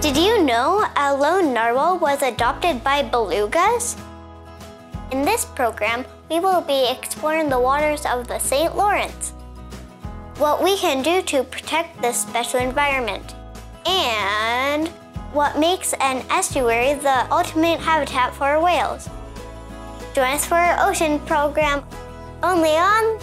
Did you know a lone narwhal was adopted by belugas? In this program, we will be exploring the waters of the St. Lawrence, what we can do to protect this special environment, and what makes an estuary the ultimate habitat for whales. Join us for our ocean program only on